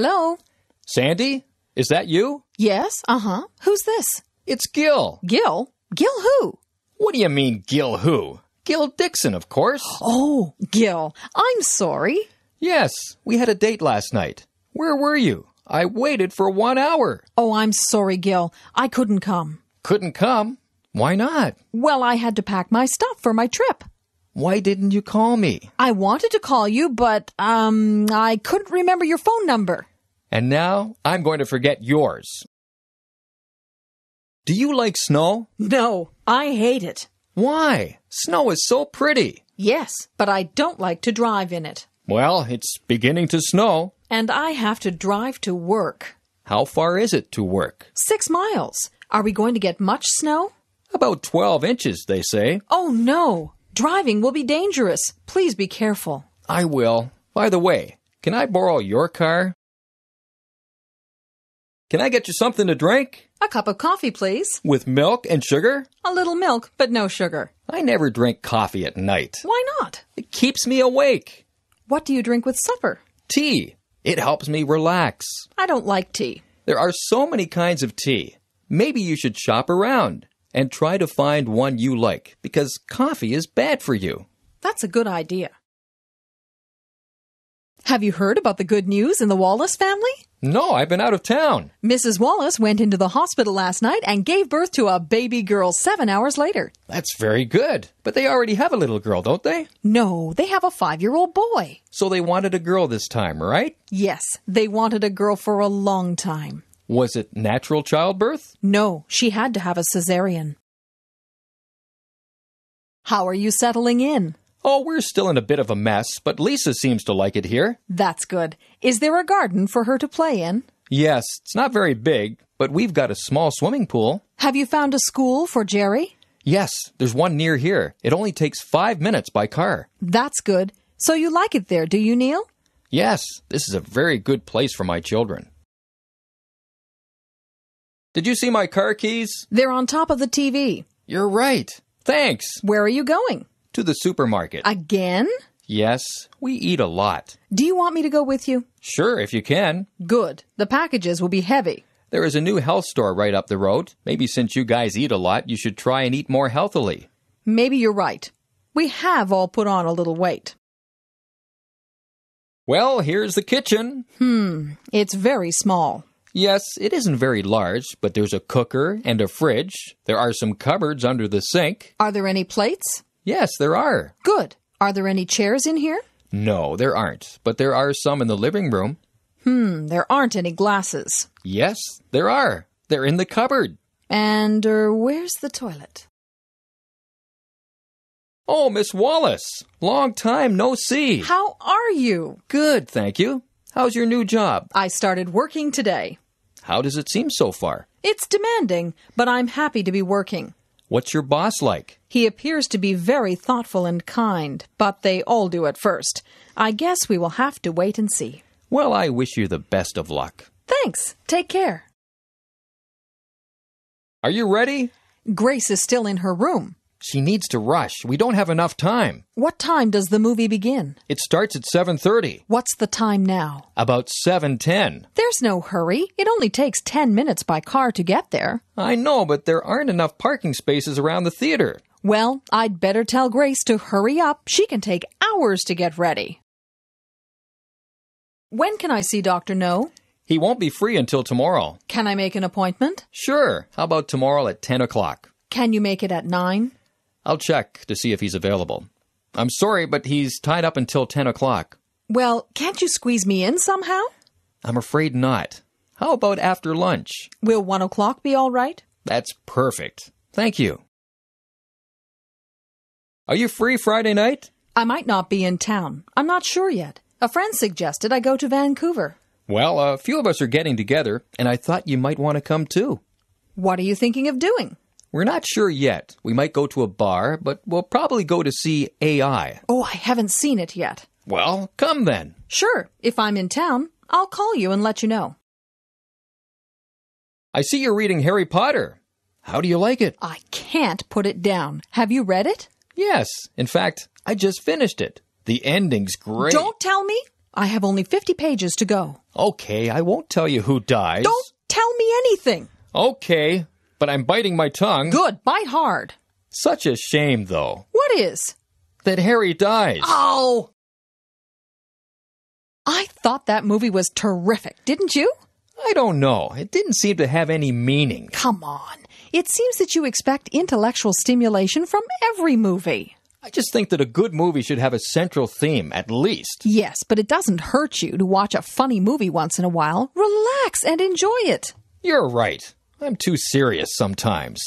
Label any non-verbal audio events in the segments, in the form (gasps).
Hello? Sandy? Is that you? Yes, uh huh. Who's this? It's Gil. Gil? Gil who? What do you mean, Gil who? Gil Dixon, of course. Oh, Gil. I'm sorry. Yes, we had a date last night. Where were you? I waited for one hour. Oh, I'm sorry, Gil. I couldn't come. Couldn't come? Why not? Well, I had to pack my stuff for my trip. Why didn't you call me? I wanted to call you, but, um, I couldn't remember your phone number. And now I'm going to forget yours. Do you like snow? No, I hate it. Why? Snow is so pretty. Yes, but I don't like to drive in it. Well, it's beginning to snow. And I have to drive to work. How far is it to work? Six miles. Are we going to get much snow? About 12 inches, they say. Oh, no. Driving will be dangerous. Please be careful. I will. By the way, can I borrow your car? Can I get you something to drink? A cup of coffee, please. With milk and sugar? A little milk, but no sugar. I never drink coffee at night. Why not? It keeps me awake. What do you drink with supper? Tea. It helps me relax. I don't like tea. There are so many kinds of tea. Maybe you should shop around and try to find one you like because coffee is bad for you. That's a good idea. Have you heard about the good news in the Wallace family? No, I've been out of town. Mrs. Wallace went into the hospital last night and gave birth to a baby girl seven hours later. That's very good. But they already have a little girl, don't they? No, they have a five year old boy. So they wanted a girl this time, right? Yes, they wanted a girl for a long time. Was it natural childbirth? No, she had to have a cesarean. How are you settling in? Oh, we're still in a bit of a mess, but Lisa seems to like it here. That's good. Is there a garden for her to play in? Yes, it's not very big, but we've got a small swimming pool. Have you found a school for Jerry? Yes, there's one near here. It only takes five minutes by car. That's good. So you like it there, do you, Neil? Yes, this is a very good place for my children. Did you see my car keys? They're on top of the TV. You're right. Thanks. Where are you going? To the supermarket. Again? Yes, we eat a lot. Do you want me to go with you? Sure, if you can. Good. The packages will be heavy. There is a new health store right up the road. Maybe since you guys eat a lot, you should try and eat more healthily. Maybe you're right. We have all put on a little weight. Well, here's the kitchen. Hmm, it's very small. Yes, it isn't very large, but there's a cooker and a fridge. There are some cupboards under the sink. Are there any plates? Yes, there are. Good. Are there any chairs in here? No, there aren't, but there are some in the living room. Hmm, there aren't any glasses. Yes, there are. They're in the cupboard. And er, where's the toilet? Oh, Miss Wallace. Long time no see. How are you? Good, thank you. How's your new job? I started working today. How does it seem so far? It's demanding, but I'm happy to be working. What's your boss like? He appears to be very thoughtful and kind, but they all do at first. I guess we will have to wait and see. Well, I wish you the best of luck. Thanks. Take care. Are you ready? Grace is still in her room. She needs to rush. We don't have enough time. What time does the movie begin? It starts at 7:30. What's the time now? About 7:10. There's no hurry. It only takes 10 minutes by car to get there. I know, but there aren't enough parking spaces around the theater. Well, I'd better tell Grace to hurry up. She can take hours to get ready. When can I see Dr. No? He won't be free until tomorrow. Can I make an appointment? Sure. How about tomorrow at 10 o'clock? Can you make it at 9? I'll check to see if he's available. I'm sorry, but he's tied up until 10 o'clock. Well, can't you squeeze me in somehow? I'm afraid not. How about after lunch? Will 1 o'clock be all right? That's perfect. Thank you. Are you free Friday night? I might not be in town. I'm not sure yet. A friend suggested I go to Vancouver. Well, a few of us are getting together, and I thought you might want to come too. What are you thinking of doing? We're not sure yet. We might go to a bar, but we'll probably go to see AI. Oh, I haven't seen it yet. Well, come then. Sure, if I'm in town, I'll call you and let you know. I see you're reading Harry Potter. How do you like it? I can't put it down. Have you read it? Yes. In fact, I just finished it. The ending's great. Don't tell me. I have only 50 pages to go. Okay, I won't tell you who dies. Don't tell me anything. Okay, but I'm biting my tongue. Good, bite hard. Such a shame, though, What is? that Harry dies. Oh! I thought that movie was terrific, didn't you? I don't know. It didn't seem to have any meaning. Come on. It seems that you expect intellectual stimulation from every movie. I just think that a good movie should have a central theme, at least. Yes, but it doesn't hurt you to watch a funny movie once in a while. Relax and enjoy it. You're right. I'm too serious sometimes.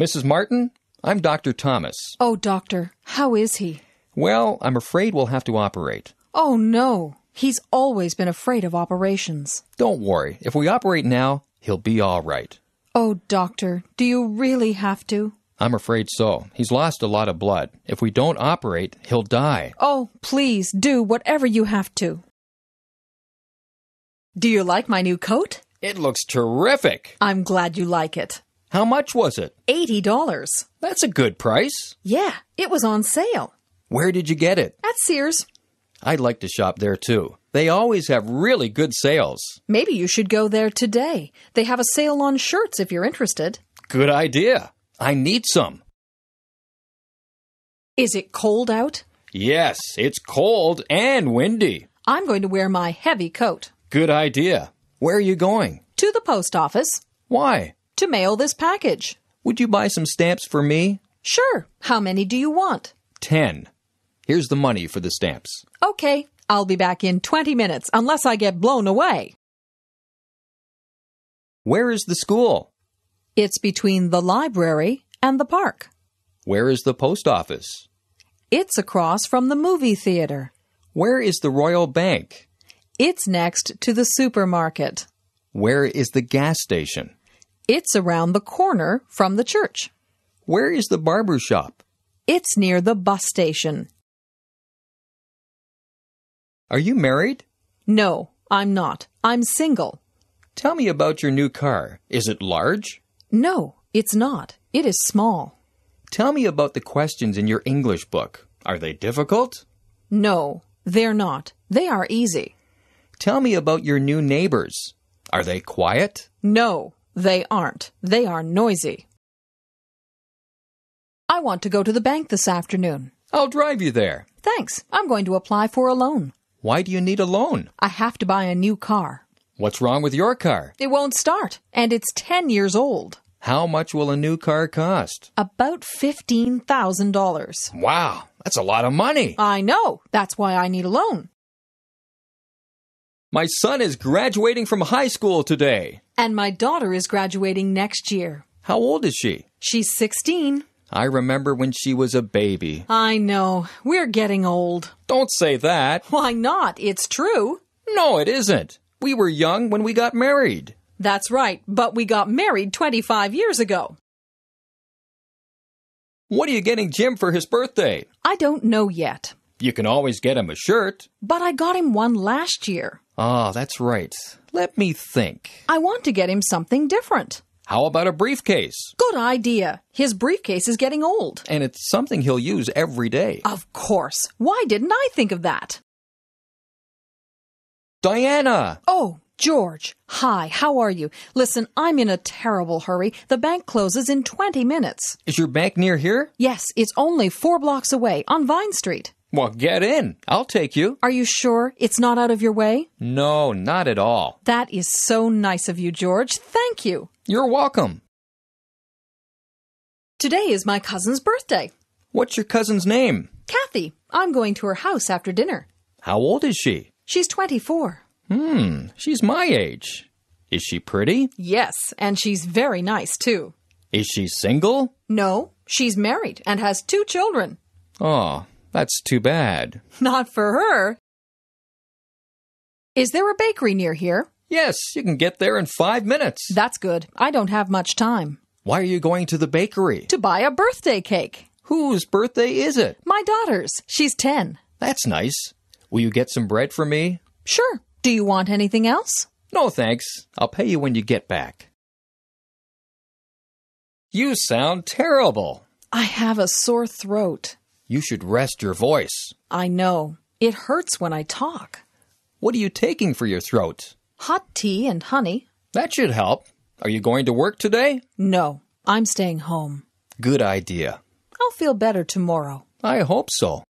Mrs. Martin, I'm Dr. Thomas. Oh, doctor, how is he? Well, I'm afraid we'll have to operate. Oh, no. He's always been afraid of operations. Don't worry. If we operate now, he'll be all right. Oh, doctor, do you really have to? I'm afraid so. He's lost a lot of blood. If we don't operate, he'll die. Oh, please do whatever you have to. Do you like my new coat? It looks terrific. I'm glad you like it. How much was it? $80. That's a good price. Yeah, it was on sale. Where did you get it? At Sears. I'd like to shop there too. They always have really good sales. Maybe you should go there today. They have a sale on shirts if you're interested. Good idea. I need some. Is it cold out? Yes, it's cold and windy. I'm going to wear my heavy coat. Good idea. Where are you going? To the post office Why? to mail this package. Would you buy some stamps for me? Sure. How many do you want? Ten. Here's the money for the stamps. Okay, I'll be back in 20 minutes unless I get blown away. Where is the school? It's between the library and the park. Where is the post office? It's across from the movie theater. Where is the Royal Bank? It's next to the supermarket. Where is the gas station? It's around the corner from the church. Where is the barber shop? It's near the bus station. Are you married? No, I'm not. I'm single. Tell me about your new car. Is it large? No, it's not. It is small. Tell me about the questions in your English book. Are they difficult? No, they're not. They are easy. Tell me about your new neighbors. Are they quiet? No, they aren't. They are noisy. I want to go to the bank this afternoon. I'll drive you there. Thanks. I'm going to apply for a loan. Why do you need a loan? I have to buy a new car. What's wrong with your car? It won't start, and it's 10 years old. How much will a new car cost? About $15,000. Wow, that's a lot of money. I know. That's why I need a loan. My son is graduating from high school today. And my daughter is graduating next year. How old is she? She's 16. I remember when she was a baby. I know. We're getting old. Don't say that. Why not? It's true. No, it isn't. We were young when we got married. That's right, but we got married 25 years ago. What are you getting Jim for his birthday? I don't know yet, You can always get him a shirt. but I got him one last year. Ah, that's right. Let me think. I want to get him something different. How about a briefcase? Good idea. His briefcase is getting old. And it's something he'll use every day. Of course. Why didn't I think of that? Diana! Oh, George. Hi, how are you? Listen, I'm in a terrible hurry. The bank closes in 20 minutes. Is your bank near here? Yes, it's only four blocks away on Vine Street. Well, get in. I'll take you. Are you sure it's not out of your way? No, not at all. That is so nice of you, George. Thank you. You're welcome. Today is my cousin's birthday. What's your cousin's name? Kathy, I'm going to her house after dinner. How old is she? She's 24. Hmm, she's my age. Is she pretty? Yes, and she's very nice, too. Is she single? No, she's married and has two children. Oh, that's too bad. Not for her. Is there a bakery near here? Yes, you can get there in five minutes. That's good. I don't have much time. Why are you going to the bakery? To buy a birthday cake. Whose birthday is it? My daughter's. She's 10. That's nice. Will you get some bread for me? Sure. Do you want anything else? No, thanks. I'll pay you when you get back. You sound terrible. I have a sore throat. You should rest your voice. I know. It hurts when I talk. What are you taking for your throat? Hot tea and honey. That should help. Are you going to work today? No, I'm staying home. Good idea. I'll feel better tomorrow. I hope so.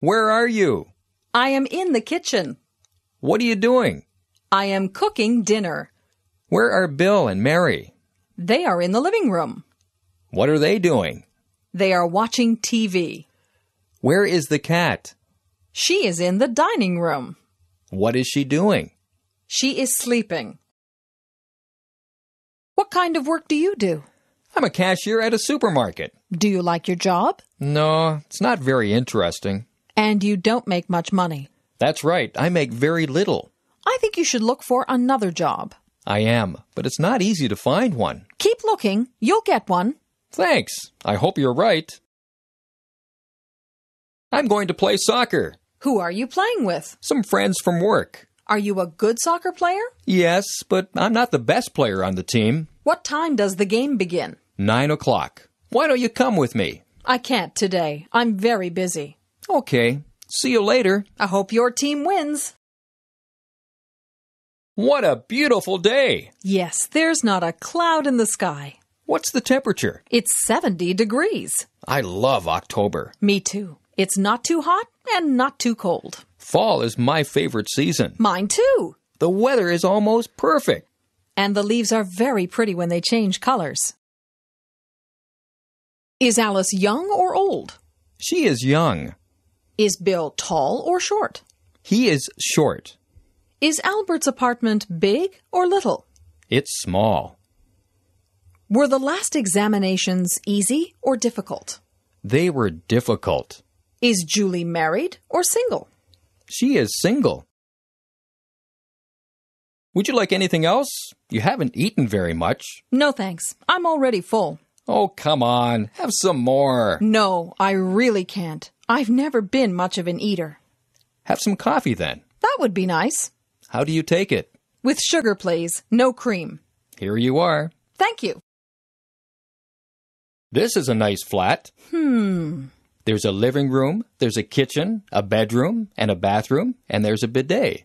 Where are you? I am in the kitchen. What are you doing? I am cooking dinner. Where are Bill and Mary? They are in the living room. What are they doing? They are watching TV. Where is the cat? She is in the dining room. What is she doing? She is sleeping. What kind of work do you do? I'm a cashier at a supermarket. Do you like your job? No, it's not very interesting. And you don't make much money. That's right, I make very little. I think you should look for another job. I am, but it's not easy to find one. Keep looking. You'll get one. Thanks. I hope you're right. I'm going to play soccer. Who are you playing with? Some friends from work. Are you a good soccer player? Yes, but I'm not the best player on the team. What time does the game begin? Nine o'clock. Why don't you come with me? I can't today. I'm very busy. Okay. See you later. I hope your team wins. What a beautiful day! Yes, there's not a cloud in the sky. What's the temperature? It's 70 degrees. I love October. Me too. It's not too hot and not too cold. Fall is my favorite season. Mine too. The weather is almost perfect. And the leaves are very pretty when they change colors. Is Alice young or old? She is young. Is Bill tall or short? He is short. Is Albert's apartment big or little? It's small. Were the last examinations easy or difficult? They were difficult. Is Julie married or single? She is single. Would you like anything else? You haven't eaten very much. No thanks. I'm already full. Oh, come on. Have some more. No, I really can't. I've never been much of an eater. Have some coffee then. That would be nice. How do you take it? With sugar, please. No cream. Here you are. Thank you. This is a nice flat. Hmm. There's a living room, there's a kitchen, a bedroom, and a bathroom, and there's a bidet.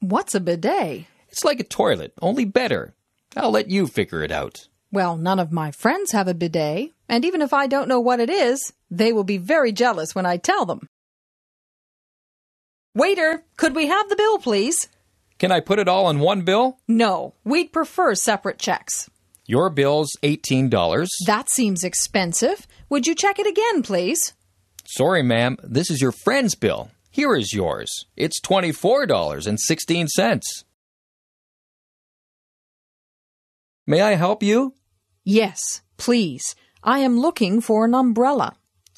What's a bidet? It's like a toilet, only better. I'll let you figure it out. Well, none of my friends have a bidet, and even if I don't know what it is, they will be very jealous when I tell them. Waiter, could we have the bill, please? Can I put it all in one bill? No, we'd prefer separate checks. Your bill's $18. That seems expensive. Would you check it again, please? Sorry, ma'am, this is your friend's bill. Here is yours. It's $24.16. May I help you? Yes, please. I am looking for an umbrella.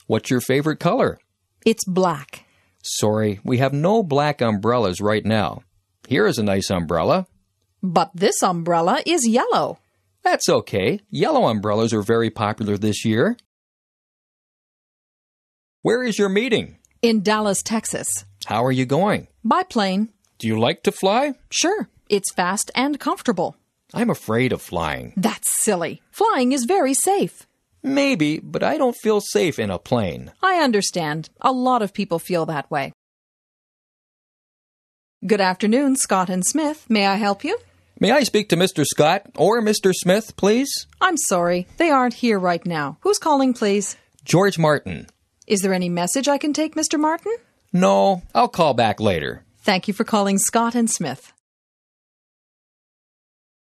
What's your favorite color? It's black. Sorry, we have no black umbrellas right now. Here is a nice umbrella. But this umbrella is yellow. That's okay. Yellow umbrellas are very popular this year. Where is your meeting? In Dallas, Texas. How are you going? By plane. Do you like to fly? Sure, it's fast and comfortable. I'm afraid of flying. That's silly. Flying is very safe. Maybe, but I don't feel safe in a plane. I understand. A lot of people feel that way. Good afternoon, Scott and Smith. May I help you? May I speak to Mr. Scott or Mr. Smith, please? I'm sorry. They aren't here right now. Who's calling, please? George Martin. Is there any message I can take, Mr. Martin? No, I'll call back later. Thank you for calling Scott and Smith.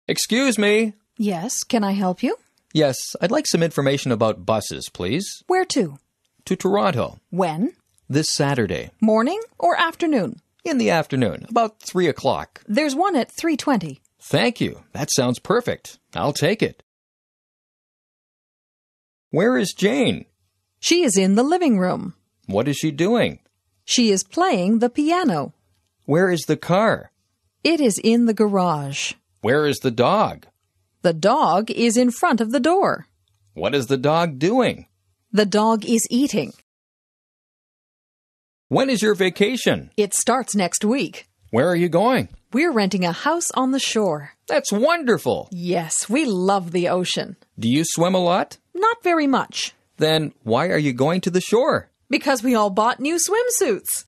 Excuse me. Yes, can I help you? Yes, I'd like some information about buses, please. Where to? To Toronto, When? this Saturday. Morning or afternoon? In the afternoon, about 3 o'clock. There's one at 3:20. Thank you. That sounds perfect. I'll take it. Where is Jane? She is in the living room. What is she doing? She is playing the piano. Where is the car? It is in the garage. Where is the dog? The dog is in front of the door. What is the dog doing? The dog is eating. When is your vacation? It starts next week. Where are you going? We're renting a house on the shore. That's wonderful. Yes, we love the ocean. Do you swim a lot? Not very much. Then why are you going to the shore? Because we all bought new swimsuits.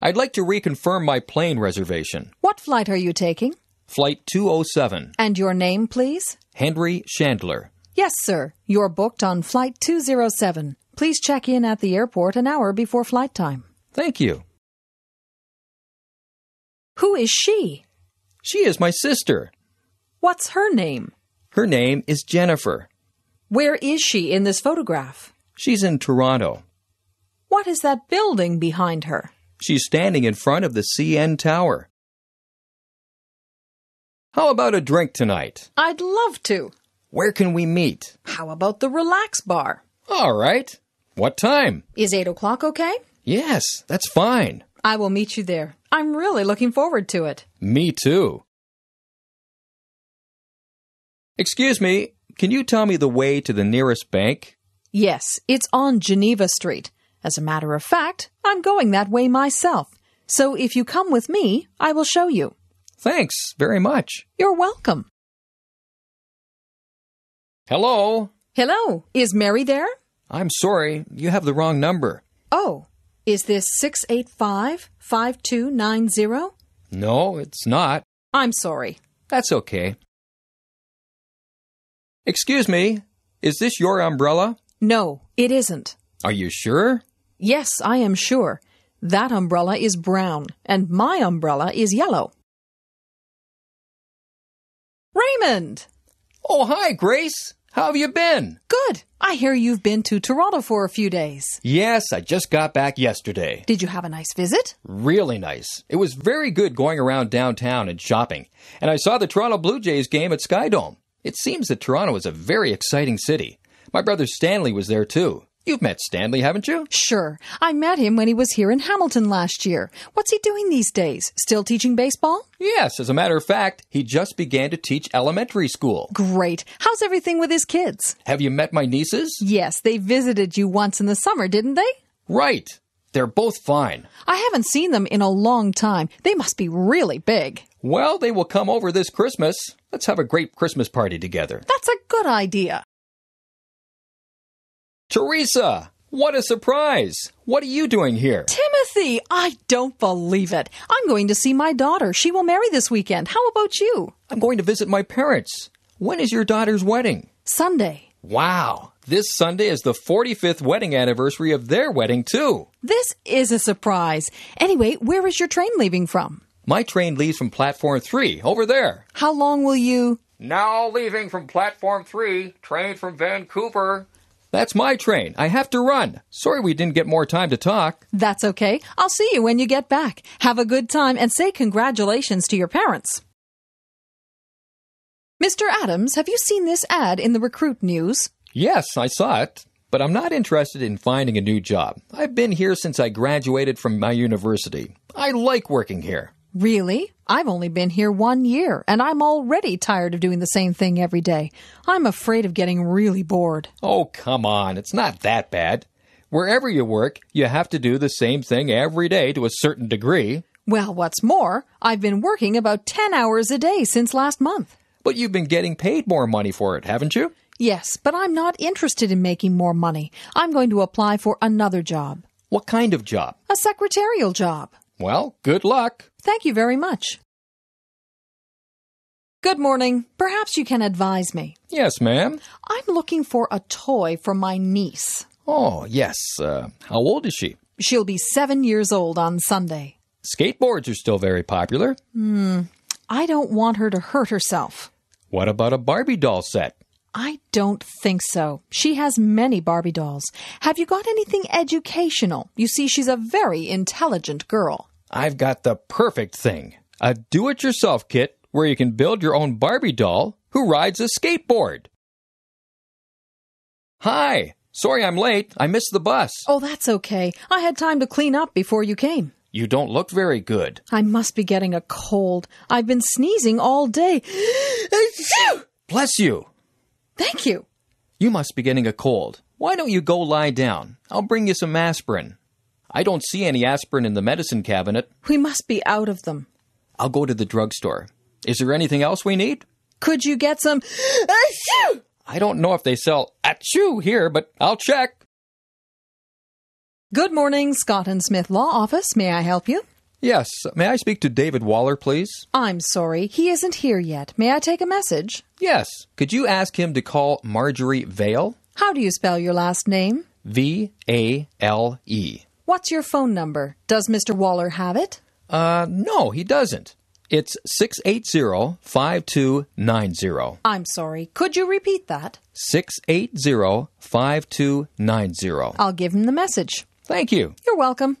I'd like to reconfirm my plane reservation. What flight are you taking? Flight 207. And your name, please? Henry Chandler. Yes, sir. You're booked on Flight 207. Please check in at the airport an hour before flight time. Thank you. Who is she? She is my sister. What's her name? Her name is Jennifer. Where is she in this photograph? She's in Toronto. What is that building behind her? She's standing in front of the CN Tower. How about a drink tonight? I'd love to. Where can we meet? How about the Relax Bar? All right. What time? Is 8 o'clock okay? Yes, that's fine. I will meet you there. I'm really looking forward to it. Me too. Excuse me, can you tell me the way to the nearest bank? Yes, it's on Geneva Street. As a matter of fact, I'm going that way myself. So if you come with me, I will show you. Thanks very much. You're welcome. Hello? Hello, is Mary there? I'm sorry, you have the wrong number. Oh, is this 685 5290? No, it's not. I'm sorry. That's okay. Excuse me, is this your umbrella? No, it isn't. Are you sure? Yes, I am sure. That umbrella is brown, and my umbrella is yellow. Raymond! Oh, hi, Grace. How have you been? Good. I hear you've been to Toronto for a few days. Yes, I just got back yesterday. Did you have a nice visit? Really nice. It was very good going around downtown and shopping. And I saw the Toronto Blue Jays game at Skydome. It seems that Toronto is a very exciting city. My brother Stanley was there too. You've met Stanley, haven't you? Sure. I met him when he was here in Hamilton last year. What's he doing these days? Still teaching baseball? Yes, as a matter of fact, he just began to teach elementary school. Great. How's everything with his kids? Have you met my nieces? Yes, they visited you once in the summer, didn't they? Right. They're both fine. I haven't seen them in a long time. They must be really big. Well, they will come over this Christmas. Let's have a great Christmas party together. That's a good idea. Teresa! What a surprise! What are you doing here? Timothy, I don't believe it. I'm going to see my daughter. She will marry this weekend. How about you? I'm going to visit my parents. When is your daughter's wedding? Sunday. Wow! This Sunday is the 45th wedding anniversary of their wedding, too. This is a surprise. Anyway, where is your train leaving from? My train leaves from platform 3, over there. How long will you? Now leaving from platform 3, train from Vancouver. That's my train. I have to run. Sorry we didn't get more time to talk. That's okay. I'll see you when you get back. Have a good time and say congratulations to your parents. Mr. Adams, have you seen this ad in the Recruit News? Yes, I saw it, but I'm not interested in finding a new job. I've been here since I graduated from my university. I like working here. Really? I've only been here one year, and I'm already tired of doing the same thing every day. I'm afraid of getting really bored. Oh, come on. It's not that bad. Wherever you work, you have to do the same thing every day to a certain degree. Well, what's more, I've been working about 10 hours a day since last month. But you've been getting paid more money for it, haven't you? Yes, but I'm not interested in making more money. I'm going to apply for another job. What kind of job? A secretarial job. Well, good luck. Thank you very much. Good morning. Perhaps you can advise me. Yes, ma'am. I'm looking for a toy for my niece. Oh, yes. Uh, how old is she? She'll be seven years old on Sunday. Skateboards are still very popular. Hmm. I don't want her to hurt herself. What about a Barbie doll set? I don't think so. She has many Barbie dolls. Have you got anything educational? You see, she's a very intelligent girl. I've got the perfect thing a do it yourself kit where you can build your own Barbie doll who rides a skateboard. Hi, sorry I'm late. I missed the bus. Oh, that's okay. I had time to clean up before you came. You don't look very good. I must be getting a cold. I've been sneezing all day. (gasps) Bless you. Thank you. You must be getting a cold. Why don't you go lie down? I'll bring you some aspirin. I don't see any aspirin in the medicine cabinet. We must be out of them. I'll go to the drugstore. Is there anything else we need? Could you get some? I don't know if they sell achoo here, but I'll check. Good morning, Scott and Smith Law Office. May I help you? Yes, may I speak to David Waller, please? I'm sorry, he isn't here yet. May I take a message? Yes. Could you ask him to call Marjorie Vale? How do you spell your last name? V A L E. What's your phone number? Does Mr. Waller have it? Uh, no, he doesn't. It's 680 5290. I'm sorry. Could you repeat that? 680 5290. I'll give him the message. Thank you. You're welcome.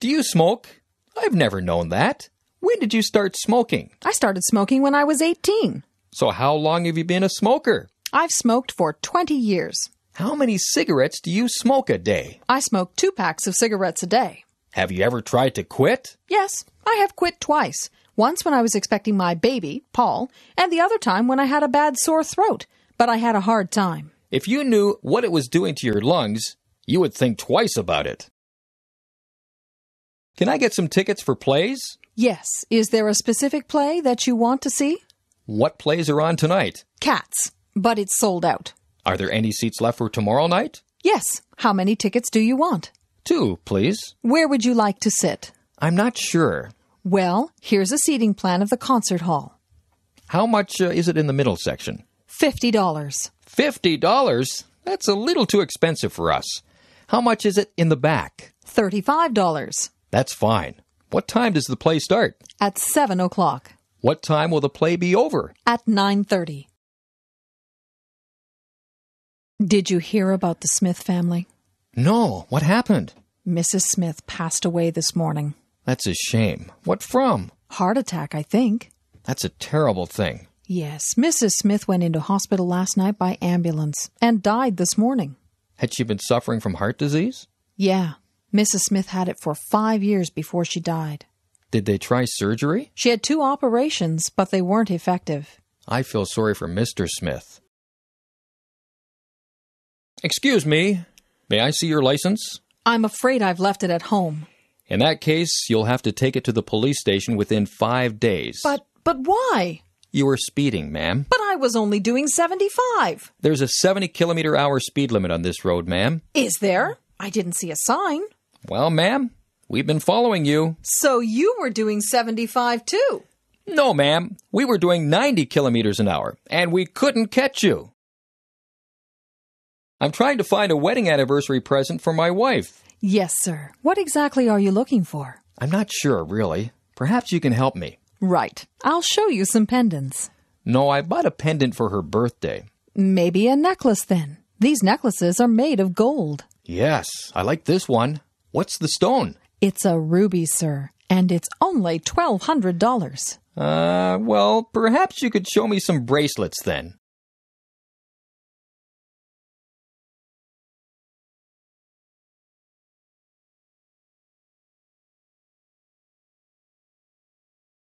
Do you smoke? I've never known that. When did you start smoking? I started smoking when I was 18. So, how long have you been a smoker? I've smoked for 20 years. How many cigarettes do you smoke a day? I smoke two packs of cigarettes a day. Have you ever tried to quit? Yes, I have quit twice. Once when I was expecting my baby, Paul, and the other time when I had a bad sore throat. But I had a hard time. If you knew what it was doing to your lungs, you would think twice about it. Can I get some tickets for plays? Yes, is there a specific play that you want to see? What plays are on tonight? Cats, but it's sold out. Are there any seats left for tomorrow night? Yes, how many tickets do you want? Two, please. Where would you like to sit? I'm not sure. Well, here's a seating plan of the concert hall. How much uh, is it in the middle section? $50. Fifty dollars? That's a little too expensive for us. How much is it in the back? $35. That's fine. What time does the play start? At 7 o'clock. What time will the play be over? At 9.30. Did you hear about the Smith family? No, what happened? Mrs. Smith passed away this morning. That's a shame. What from? Heart attack, I think. That's a terrible thing. Yes, Mrs. Smith went into hospital last night by ambulance and died this morning. Had she been suffering from heart disease? Yeah, Mrs. Smith had it for five years before she died. Did they try surgery? She had two operations, but they weren't effective. I feel sorry for Mr. Smith. Excuse me. May I see your license? I'm afraid I've left it at home. In that case, you'll have to take it to the police station within five days. But, but why? You were speeding, ma'am. But I was only doing 75. There's a 70 kilometer hour speed limit on this road, ma'am. Is there? I didn't see a sign. Well, ma'am, we've been following you. So you were doing 75 too. No, ma'am, we were doing 90 kilometers an hour, and we couldn't catch you. I'm trying to find a wedding anniversary present for my wife. Yes, sir. What exactly are you looking for? I'm not sure, really. Perhaps you can help me. Right. I'll show you some pendants. No, I bought a pendant for her birthday. Maybe a necklace then. These necklaces are made of gold. Yes, I like this one. What's the stone? It's a ruby, sir, and it's only $1,200. Uh, well, perhaps you could show me some bracelets then.